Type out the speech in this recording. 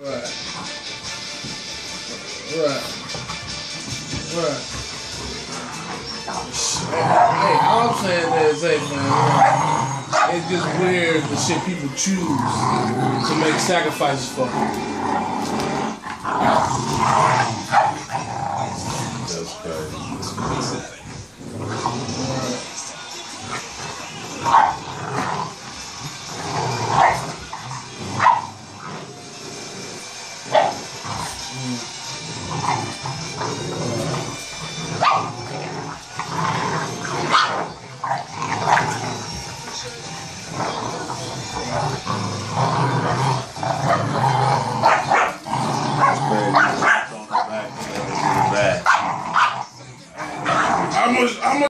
Right. Right. Right. Hey, I'm saying is, hey man, it's just weird the shit people choose to make sacrifices for. That's crazy. I'm, I'm